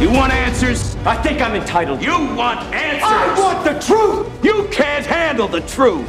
You want answers? I think I'm entitled. You want answers? I want the truth! You can't handle the truth!